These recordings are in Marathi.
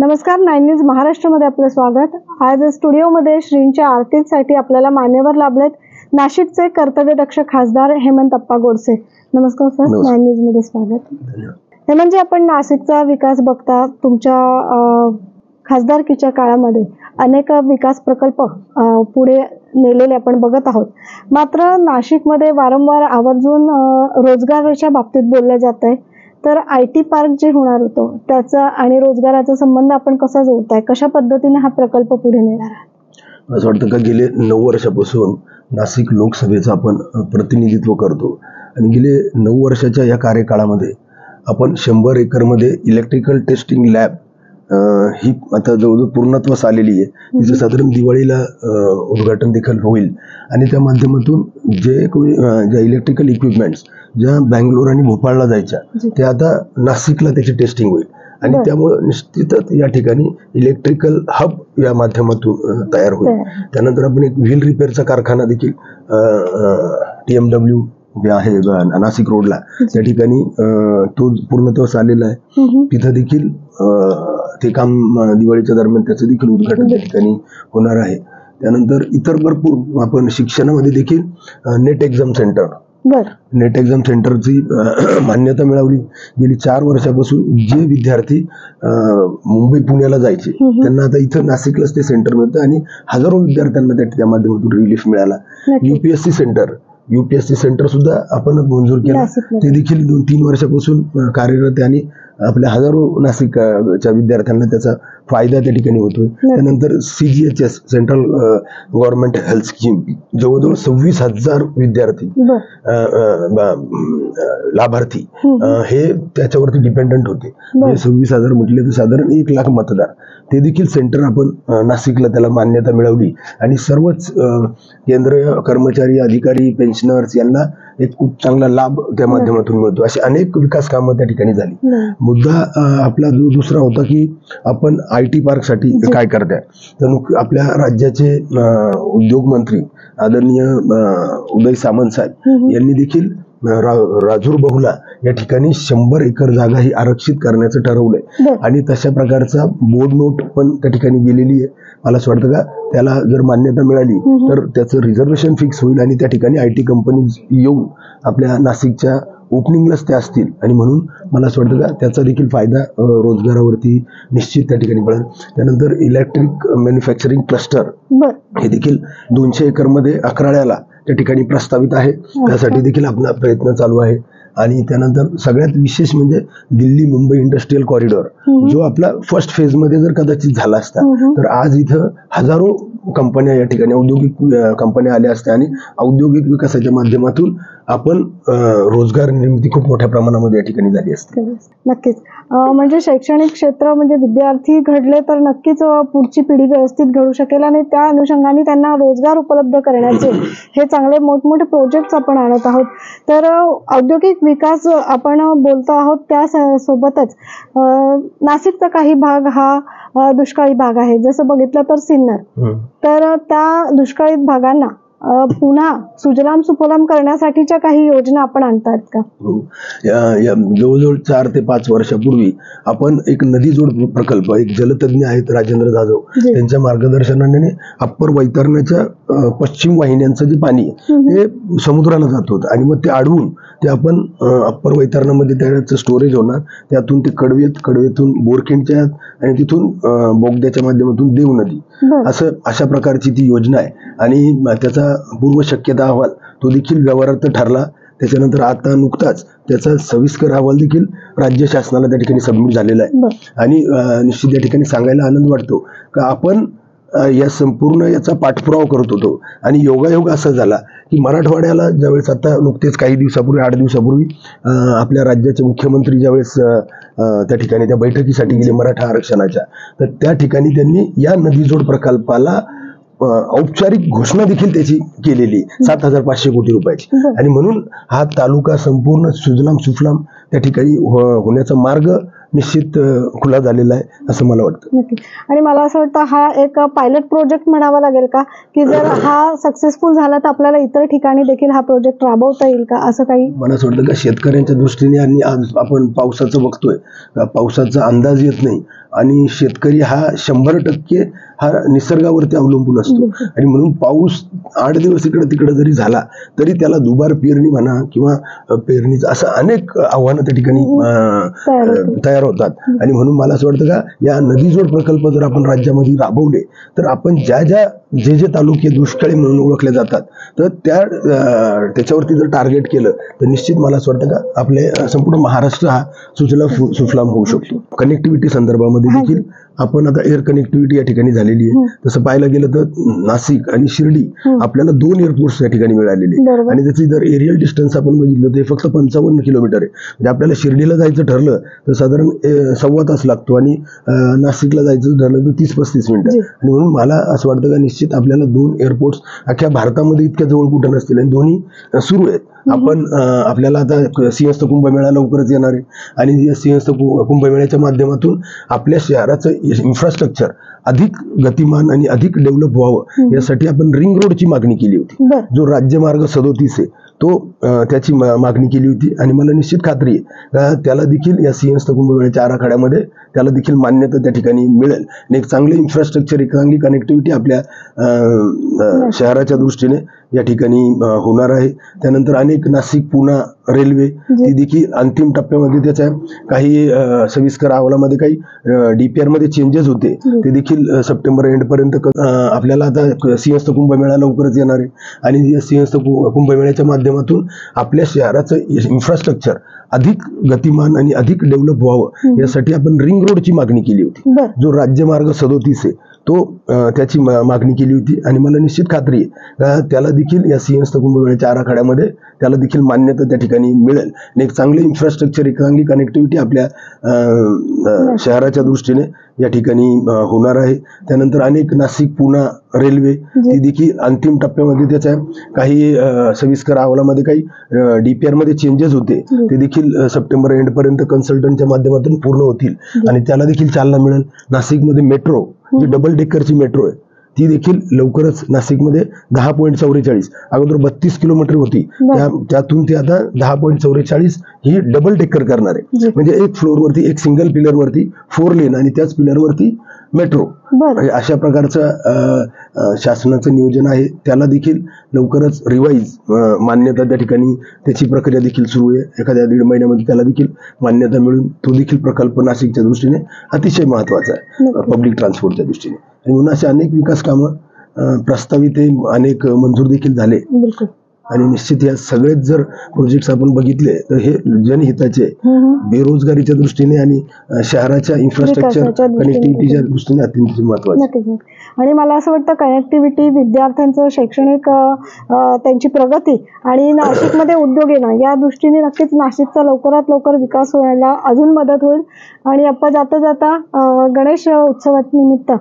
नमस्कार नाईन न्यूज महाराष्ट्रामध्ये आपलं स्वागत. आज स्टुडिओमध्ये श्रींच्या आरतीसाठी आपल्याला मान्यवर लाभलेत नाशिकचे कर्तव्यदक्ष खासदार हेमंत अप्पा गोडसे. नमस्कार सर. नाईन न्यूजमध्ये स्वागत हेमंतजी आपण नाशिकचा विकास बघता तुमच्या खासदारकीच्या काळामध्ये अनेक विकास प्रकल्प पुढे नेलेले आपण बघत आहोत. मात्र नाशिकमध्ये वारंवार आवर्जून रोजगाराच्या बाबतीत बोललं जात आहे तर आय टी पार्क जे होणार होतं त्याचा आणि रोजगाराचा संबंध आपण कसा जोडताय? कशा पद्धतीने हा प्रकल्प पुढे नेणार आहात? असं वाटतं का गेले नऊ वर्षापासून नाशिक लोकसभेचं आपण प्रतिनिधित्व करतो. आणि गेले नऊ वर्षाच्या या कार्यकाळामध्ये आपण शंभर एकरमध्ये इलेक्ट्रिकल टेस्टिंग लॅब ही आता जवळजवळ पूर्णत्वास आलेली आहे तिचं साधारण दिवाळीला उद्घाटन देखील होईल आणि त्या माध्यमातून जे कोणी ज्या इलेक्ट्रिकल इक्विपमेंट्स ज्या बँगलोर आणि भोपाळला जायच्या. त्या आता नाशिकला त्याची टेस्टिंग होईल आणि. त्यामुळे निश्चितच या ठिकाणी इलेक्ट्रिकल हब या माध्यमातून तयार होईल. त्यानंतर आपण एक व्हील रिपेअरचा कारखाना देखील टी एम डब्ल्यू आहे ग- नाशिक रोडला. त्या ठिकाणी तो पूर्णत्वास आलेला आहे. तिथं देखील ते काम दिवाळीच्या दरम्यान त्याचं देखील उद्घाटन त्या ठिकाणी होणार आहे. त्यानंतर इतर भरपूर आपण शिक्षणामध्ये देखील NET exam centre. NET exam सेंटरची मान्यता मिळवली गेली चार वर्षापासून जे विद्यार्थी मुंबई पुण्याला जायचे. त्यांना आता इथं नाशिकलाच ते सेंटर मिळतं आणि हजारो विद्यार्थ्यांना त्या माध्यमातून रिलीफ मिळाला. UPSC centre. युपीएससी सेंटर सुद्धा आपण मंजूर केलं. ते देखील दोन तीन वर्षापासून कार्यरत आहे आणि आपल्या हजारो नाशिक अ, च्या विद्यार्थ्यांना त्याचा फायदा त्या ठिकाणी होतोय. त्यानंतर CGHS central government health scheme जवळजवळ सव्वीस हजार विद्यार्थी लाभार्थी हे त्याच्यावरती डिपेंडंट होते. सव्वीस हजार म्हटले तर साधारण एक लाख मतदार. ते देखील सेंटर आपण नाशिकला त्याला मान्यता मिळवली. आणि सर्वच केंद्रीय कर्मचारी अधिकारी पेन्शनर्स यांना एक खूप चांगला लाभ त्या माध्यमातून मिळतो. अशी अनेक विकास कामं त्या ठिकाणी झाली. मुद्दा आपला जो दुसरा होता की आपण आय टी पार्कसाठी काय करताय? तर नुक- आपल्या राज्याचे उद्योग मंत्री आदरणीय उदय सामंत साहेब. यांनी देखील रा- राजूर बहुला या ठिकाणी शंभर एकर जागा ही आरक्षित करण्याचं ठरवलंय. आणि तशा प्रकारचा बोर्ड नोट पण त्या ठिकाणी गेलेली आहे. मला असं वाटतं का त्याला जर मान्यता मिळाली तर त्याचं रिझर्वेशन फिक्स होईल आणि त्या ठिकाणी आय टी कंपनी येऊन आपल्या नाशिकच्या ओपनिंगलाच त्या असतील. आणि म्हणून मला असं वाटतं का त्याचा देखील फायदा रोजगारावरती निश्चित त्या ठिकाणी पडेल. त्यानंतर इलेक्ट्रिक मॅन्युफॅक्चरिंग क्लस्टर हे देखील दोनशे एकरमध्ये अकराळ्याला त्या ठिकाणी प्रस्तावित आहे. त्यासाठी देखील आपला प्रयत्न चालू आहे. आणि त्यानंतर सगळ्यात विशेष म्हणजे दिल्ली मुंबई इंडस्ट्रीयल कॉरिडॉर जो आपला फर्स्ट फेजमध्ये जर कदाचित झाला असता. तर आज इथं हजारो कंपन्या या ठिकाणी औद्योगिक कंपन्या आल्या असत्या आणि औद्योगिक विकासाच्या माध्यमातून आपण रोजगार निर्मिती खूप मोठ्या प्रमाणामध्ये या ठिकाणी झाली असते. नक्कीच. म्हणजे शैक्षणिक क्षेत्र म्हणजे विद्यार्थी घडले तर नक्कीच पुढची पिढी व्यवस्थित घडू शकेल आणि त्या अनुषंगाने त्यांना रोजगार उपलब्ध करण्याचे हे चांगले मोठमोठे प्रोजेक्ट आपण आणत आहोत. तर औद्योगिक विकास आपण बोलतो आहोत त्या सोबतच नाशिकचा काही भाग हा दुष्काळी भाग आहे. जसं बघितलं तर सिन्नर. तर त्या दुष्काळीत भागांना पुन्हा सुजलाम सुफलाम करण्यासाठीच्या काही योजना आपण आणतात का? हो. जवळजवळ चार ते पाच वर्षापूर्वी आपण एक नदी जोड प्रकल्प एक जलतज्ञ आहेत राजेंद्र जाधव. त्यांच्या मार्गदर्शनाने अप्पर वैतरणाच्या पश्चिम वाहिन्यांचं जे पाणी ते समुद्राला जात होतं. आणि मग ते अडवून ते आपण अप्पर वैतरणामध्ये त्याचं स्टोरेज होणार. त्यातून ते कडवेत कडवेतून बोरखिंडच्या आणि तिथून बोगद्याच्या माध्यमातून देव नदी असं अशा प्रकारची ती योजना आहे. आणि त्याचा पूर्व शक्यता अहवाल तो देखील व्यवहारात ठरला. त्याच्यानंतर आता नुकताच त्याचा सविस्कर अहवाल देखील राज्य शासनाला त्या ठिकाणी सबमिट झालेला आहे. आणि निश्चित या ठिकाणी सांगायला आनंद वाटतो का आपण या संपूर्ण याचा पाठपुरावा करत होतो. आणि योगायोग असा झाला की मराठवाड्याला ज्यावेळेस आता नुकतेच काही दिवसापूर्वी आठ दिवसापूर्वी आपल्या राज्याचे मुख्यमंत्री ज्यावेळेस त्या ठिकाणी त्या बैठकीसाठी गेले मराठा आरक्षणाच्या तर त्या ठिकाणी त्यांनी या नदीजोड प्रकल्पाला औपचारिक घोषणा देखील त्याची केलेली सात हजार पाचशे कोटी रुपयाची. आणि म्हणून हा तालुका संपूर्ण सुजलाम सुफलाम त्या ठिकाणी हो- होण्याचा मार्ग निश्चित खुला झालेला आहे असं मला वाटतं. आणि मला असं वाटतं हा एक पायलट प्रोजेक्ट म्हणावा लागेल का? की जर हा सक्सेसफुल झाला तर आपल्याला इतर ठिकाणी देखील हा प्रोजेक्ट राबवता येईल का? असं काही? मला असं वाटतं का शेतकऱ्यांच्या दृष्टीने आणि आज आपण पावसाचं बघतोय पावसाचा अंदाज येत नाही. आणि शेतकरी हा शंभर टक्के हा निसर्गावरती अवलंबून असतो. आणि म्हणून पाऊस आठ दिवस इकडे तिकडे जरी झाला तरी त्याला दुबार पेरणी म्हणा किंवा अ, पेरणीचं असं अनेक आव्हानं त्या ठिकाणी अ, तयार होतात. आणि म्हणून मला असं वाटतं का या नदीजोड प्रकल्प जर आपण राज्यामध्ये राबवले तर आपण ज्या ज्या जे जे तालुके दुष्काळी म्हणून ओळखले जातात तर त्या त्याच्यावरती जर टार्गेट केलं तर निश्चित मला असं वाटतं का आपले संपूर्ण महाराष्ट्र हा सुजलाम सु- सुफलाम होऊ शकतो. कनेक्टिव्हिटी संदर्भामध्ये हा. देखील आपण आता एअर कनेक्टिव्हिटी या ठिकाणी झालेली आहे. तसं पाहायला गेलं तर नाशिक आणि शिर्डी हम्म. आपल्याला दोन एअरपोर्ट्स या ठिकाणी मिळालेले. आणि त्याची जर एरियल डिस्टन्स आपण बघितलं तर फक्त पंचावन्न किलोमीटर आहे. म्हणजे आपल्याला शिर्डीला जायचं ठरलं तर साधारण सव्वा तास लागतो आणि नाशिकला जायचं ठरलं तर तीस पस्तीस मिनिटं. आणि म्हणून मला असं वाटतं का निश्चित आपल्याला दोन एअरपोर्ट्स अख्ख्या भारतामध्ये इतक्या जवळ कुठं नसतील आणि दोन्ही सुरू आहेत. आपण आपल्याला आता सिंहस्थ कुंभमेळा लवकरच येणार आहे. आणि सिंहस्थ कुंभमेळ्याच्या माध्यमातून आपल्या शहराचं इन्फ्रास्ट्रक्चर अधिक गतिमान आणि अधिक डेव्हलप व्हावं यासाठी आपण रिंग रोडची मागणी केली होती. जो राज्यमार्ग सदोतीस आहे तो त्याची मागणी केली होती. आणि मला निश्चित खात्री आहे त्याला देखील या सिंहस्थ कुंभमेळ्याच्या आराखड्यामध्ये त्याला देखील मान्यता त्या ठिकाणी मिळेल. आणि एक चांगलं इन्फ्रास्ट्रक्चर एक चांगली कनेक्टिव्हिटी आपल्या शहराच्या दृष्टीने या ठिकाणी होणार आहे. त्यानंतर अनेक नाशिक पुणा रेल्वे ती देखील अंतिम टप्प्यामध्ये त्याच्या काही सविस्कर अहवालामध्ये काही डीपीआरमध्ये चेंजेस होते. ते देखील सप्टेंबर एंड पर्यंत क- अं, आपल्याला आता सिंहस्थ कुंभमेळा लवकरच येणार आहे. आणि सिंहस्थ कुंभमेळ्याच्या माध्यमातून आपल्या शहराचं इन्फ्रास्ट्रक्चर अधिक गतिमान आणि अधिक डेव्हलप व्हावं यासाठी आपण रिंग रोडची मागणी केली होती. जो राज्यमार्ग सदोतीस आहे तो त्याची मागणी केली होती. आणि मला निश्चित खात्री आहे का त्याला देखील या सिंहस्थ कुंभमेळ्याच्या आराखड्यामध्ये त्याला देखील मान्यता त्या ठिकाणी मिळेल. आणि एक चांगलं इन्फ्रास्ट्रक्चर एक चांगली कनेक्टिव्हिटी आपल्या शहराच्या दृष्टीने या ठिकाणी होणार आहे. त्यानंतर अनेक नाशिक पुणा रेल्वे ती देखील अंतिम टप्प्यामध्ये त्याच्या काही सविस्कर अहवालामध्ये काही डीपीआरमध्ये चेंजेस होते. ते देखील सप्टेंबर एंड पर्यंत कन्सल्टंटच्या माध्यमातून पूर्ण होतील. आणि त्याला देखील चालना मिळेल. नाशिकमध्ये मेट्रो जी डबल डेकरची मेट्रो आहे. ती देखील लवकरच नाशिकमध्ये दहा पॉईंट चौवेचाळीस अगोदर बत्तीस किलोमीटर होती. त्या त्यातून ते आता दहा पॉईंट चौवेचाळीस ही डबल डेकर करणार. आहे म्हणजे एक फ्लोअरवरती एक सिंगल पिलरवरती फोर लेन आणि त्याच पिलरवरती मेट्रो म्हणजे अशा प्रकारचं शासनाचं नियोजन आहे त्याला देखील लवकरच रिवाईज मान्यता त्या ठिकाणी त्याची प्रक्रिया देखील सुरू आहे. एखाद्या दीड महिन्यामध्ये त्याला देखील मान्यता मिळून तो देखील प्रकल्प नाशिकच्या दृष्टीने अतिशय महत्त्वाचा आहे पब्लिक ट्रान्सपोर्टच्या दृष्टीने. आणि म्हणून असे अनेक विकास कामं प्रस्तावित आहे अनेक मंजूर देखील झाले. आणि निश्चित या सगळेच जर प्रोजेक्ट्स आपण बघितले तर हे जनहिताचे. बेरोजगारीच्या दृष्टीने आणि शहराच्या इन्फ्रास्ट्रक्चर कनेक्टिव्हिटीच्या दृष्टीने अत्यंत महत्त्वाचे. आणि मला असं वाटतं कनेक्टिव्हिटी विद्यार्थ्यांचं शैक्षणिक त्यांची प्रगती आणि नाशिकमध्ये उद्योग येणं या दृष्टीने नक्कीच नाशिकचा लवकरात लवकर विकास व्हायला अजून मदत होईल आणि अप्पा जाता जाता गणेश उत्सवात निमित्त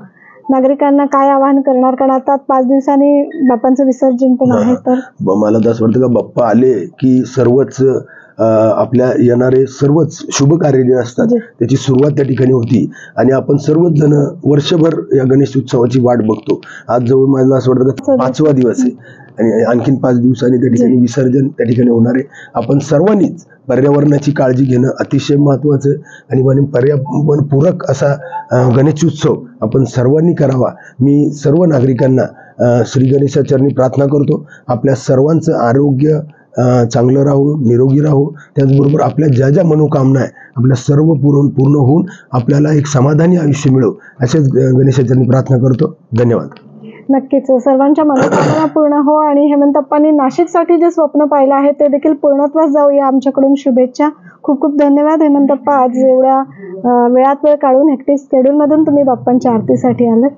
नागरिकांना काय आवाहन करणार? कारण आता पाच दिवसांनी बापांचं विसर्जन पण आहे तर? मला तर असं वाटतं का बाप्पा आले की सर्वच आपल्या येणारे सर्वच शुभ कार्य जे असतात जी. त्याची सुरुवात त्या ठिकाणी होती. आणि आपण सर्वच जण वर्षभर या गणेश उत्सवाची वाट बघतो. आज जवळ मला असं वाटतं का पाचवा दिवस आहे. आणि आणखीन पाच दिवसांनी त्या ठिकाणी विसर्जन त्या ठिकाणी होणार आहे. आपण सर्वांनीच पर्यावरणाची काळजी घेणं अतिशय महत्वाचं आहे आणि म्हणे पर्यावरण पूरक असा अं, गणेशोत्सव आपण सर्वांनी करावा. मी सर्व नागरिकांना श्री गणेशाचरणी प्रार्थना करतो. आपल्या सर्वांचं आरोग्य चांगलं राहू निरोगी राहू. त्याचबरोबर आपल्या ज्या ज्या मनोकामना आहे आपल्या सर्व पूर्ण पूर्ण होऊन आपल्याला एक समाधानी आयुष्य मिळो असेच ग- गणेशाचरणी प्रार्थना करतो. धन्यवाद. नक्कीच. सर्वांच्या मनोकामना पूर्ण हो आणि हेमंतप्पांनी नाशिकसाठी जे स्वप्न पाहिलं आहे ते देखील पूर्णत्वास जाऊ या आमच्याकडून शुभेच्छा. खूप खूप धन्यवाद हेमंतप्पा. आज एवढ्या वेळात वेळ काढून हेक्टिक शेड्यूलमधून तुम्ही बाप्पांच्या आरतीसाठी आलात.